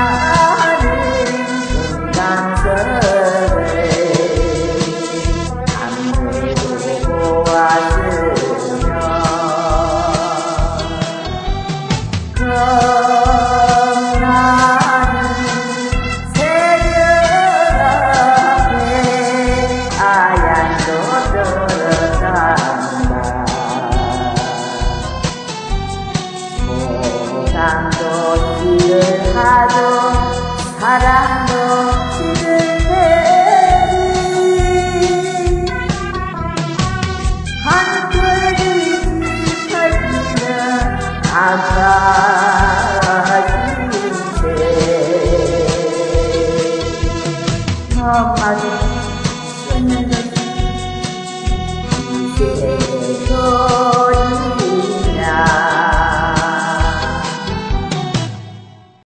now.